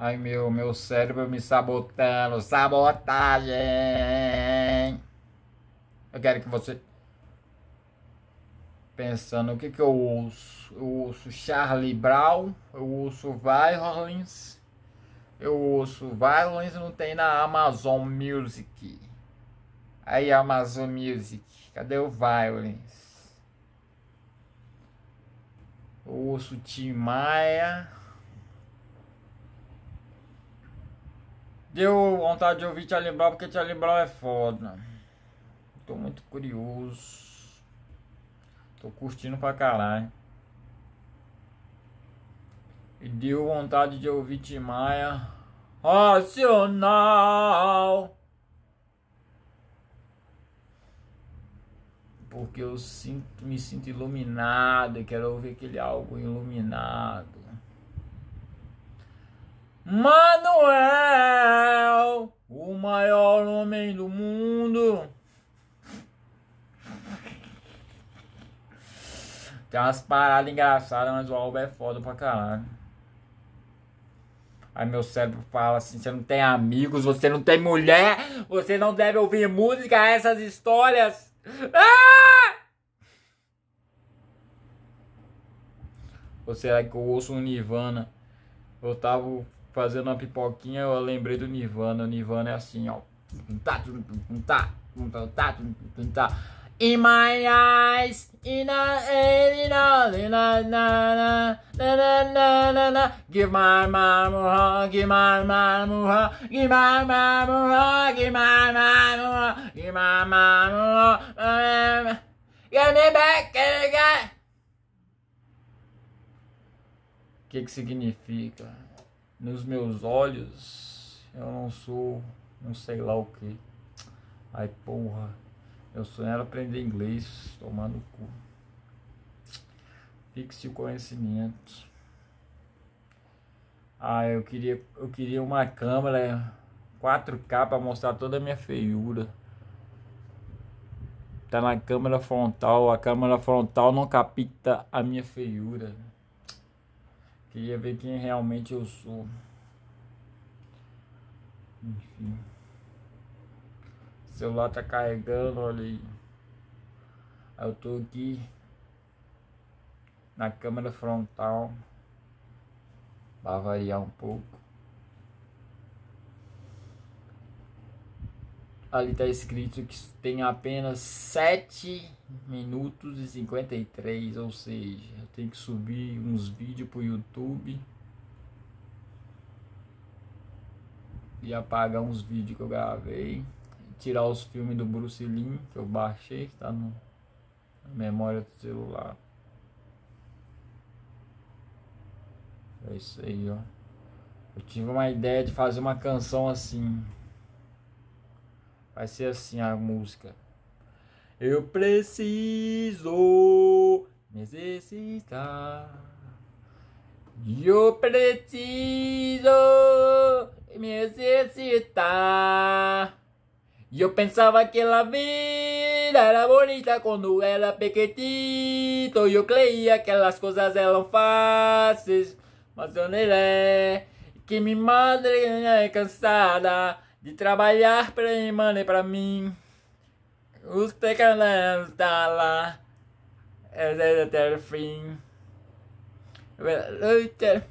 Ai, meu, meu cérebro me sabotando. Sabotagem! Eu quero que você. Pensando o que, que eu ouço. Eu ouço Charlie Brown, eu ouço Violence. Eu ouço Violence não tem na Amazon Music. Aí, Amazon Music. Cadê o Violence? Eu ouço Tim Maia. Deu vontade de ouvir Charlie Brown porque Charlie Brown é foda. Tô muito curioso. Tô curtindo pra caralho. E deu vontade de ouvir Tim Maia. Racional. Porque eu sinto, me sinto iluminado quero ouvir aquele algo iluminado. Manuel, o maior homem do mundo. Tem umas paradas engraçadas, mas o álbum é foda pra caralho. Aí meu cérebro fala assim: você não tem amigos, você não tem mulher, você não deve ouvir música, essas histórias. Ah! Ou será que eu ouço um Nirvana? Eu tava fazendo uma pipoquinha, eu lembrei do Nirvana. O Nirvana é assim, ó. In my eyes, in a, in a, in a, na, na, na, na, na, na, na, give my mama, give my mama, give my mama, give my mama, give my mama, get me back, get me O que que significa? Nos meus olhos, eu não sou, não sei lá o que. Ai, porra. Meu sonho era aprender inglês, tomar no cu. Fixe o conhecimento. Ah, eu queria, eu queria uma câmera 4K para mostrar toda a minha feiura. Tá na câmera frontal, a câmera frontal não capta a minha feiura. Queria ver quem realmente eu sou. Enfim. O celular tá carregando, olha aí. Eu tô aqui na câmera frontal. Vai variar um pouco. Ali tá escrito que tem apenas 7 minutos e 53, ou seja, eu tenho que subir uns vídeos pro YouTube e apagar uns vídeos que eu gravei, tirar os filmes do Bruce Lee que eu baixei, que tá no, na memória do celular. É isso aí, ó. Eu tive uma ideia de fazer uma canção assim. Vai ser assim a música. Eu preciso necessitar. Eu preciso me exercitar. Eu pensava que a vida era bonita quando era pequenito. Eu creia que as coisas eram fáceis. Mas eu não é que minha madre é cansada de trabalhar para mim, mãe, para mim. Os pecados está lá. É até o fim.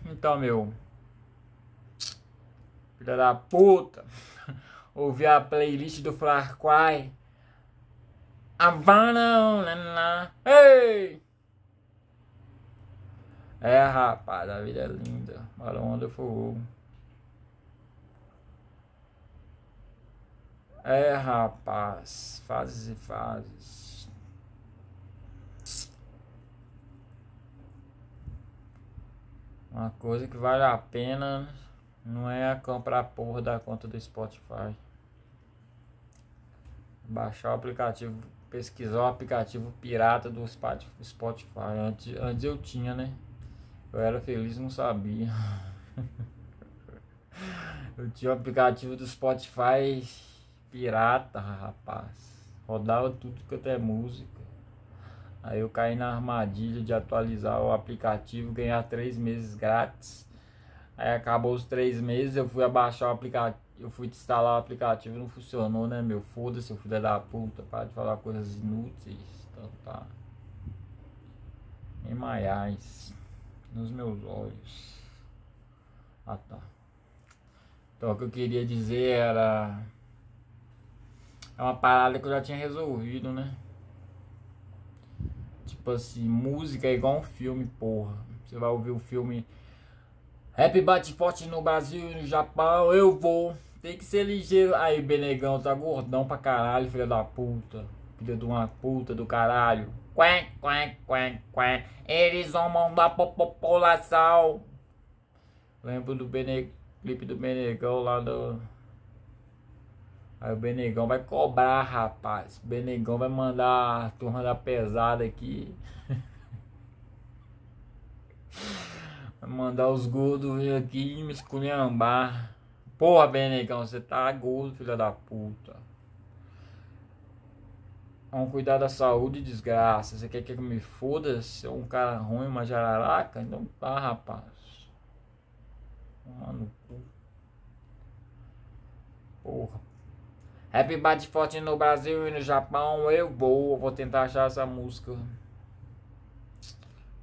Então, meu. Filha da puta. Ouvi a playlist do Cry. Havana. Ei! É, rapaz, a vida é linda. Bora onde for. É, rapaz, fases e fases. Uma coisa que vale a pena não é comprar a porra da conta do Spotify. Baixar o aplicativo, pesquisar o aplicativo pirata do Spotify. Antes, antes eu tinha, né? Eu era feliz não sabia. eu tinha o aplicativo do Spotify pirata, rapaz. Rodava tudo que é música. Aí eu caí na armadilha de atualizar o aplicativo, ganhar três meses grátis. Aí acabou os três meses, eu fui abaixar o aplicativo. Eu fui instalar o aplicativo não funcionou, né, meu? Foda-se, eu filho da puta, para de falar coisas inúteis. Então tá. Em maiais. Nos meus olhos. Ah tá. Então o que eu queria dizer era. É uma parada que eu já tinha resolvido, né? Tipo assim, música é igual um filme, porra. Você vai ouvir o filme Rap bate forte no Brasil e no Japão, eu vou. Tem que ser ligeiro. Aí, Benegão, tá gordão pra caralho, filha da puta. Filha de uma puta do caralho. Quen, quen, quen, quen. Eles vão mandar pra população. Lembro do Bene... clipe do Benegão lá do. Aí o Benegão vai cobrar, rapaz. O Benegão vai mandar a turma da pesada aqui. Vai mandar os gordos vir aqui e me esculhambar. Porra, Benegão, você tá gordo, filha da puta. Vamos cuidar da saúde, desgraça. Você quer que eu me foda? É um cara ruim, uma jararaca? Então tá, rapaz. Mano, porra. Happy bate forte no Brasil e no Japão. Eu vou, vou tentar achar essa música.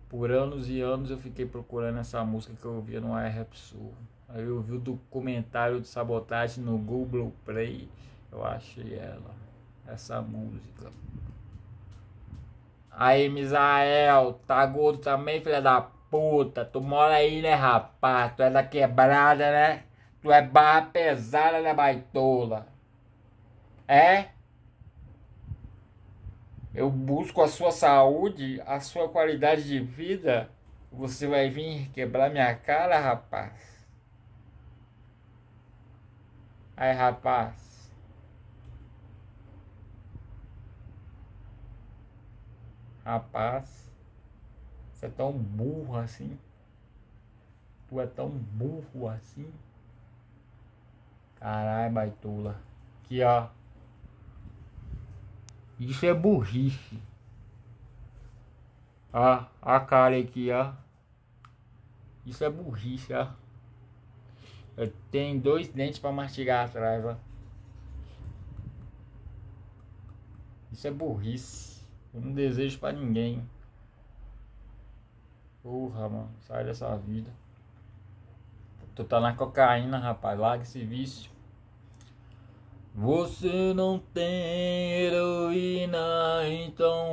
Por anos e anos eu fiquei procurando essa música que eu ouvia no iRap Sul. Aí eu vi o documentário de sabotagem no Google Play. Eu achei ela. Essa música. Aí, Misael, tá gordo também, filha da puta. Tu mora aí, né, rapaz? Tu é da quebrada, né? Tu é barra pesada, né, baitola? É? eu busco a sua saúde, a sua qualidade de vida, você vai vir quebrar minha cara, rapaz. Aí, rapaz. Rapaz, você é tão burro assim? Tu é tão burro assim? Caralho, baitula. Aqui, ó. Isso é burrice. Ó, a cara aqui, ó. Isso é burrice, ó. Eu tenho dois dentes para mastigar atrás, ó. Isso é burrice. Eu não desejo para ninguém. Porra, mano. Sai dessa vida. Tu tá na cocaína, rapaz. Larga esse vício. Você não tem heroína, então